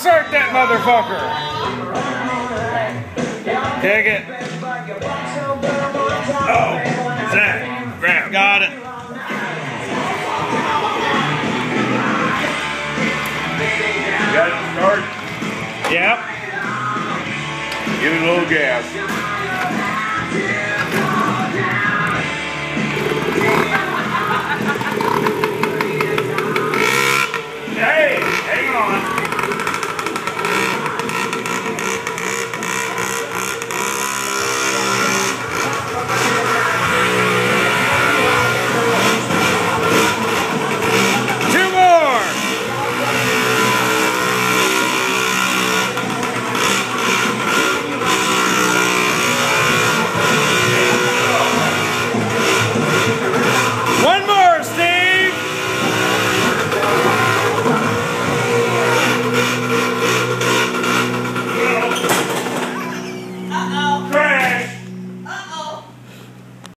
start that motherfucker. Dig it. Oh, Zach, grab. Got it. Got it start. Yep. Give it a little gas.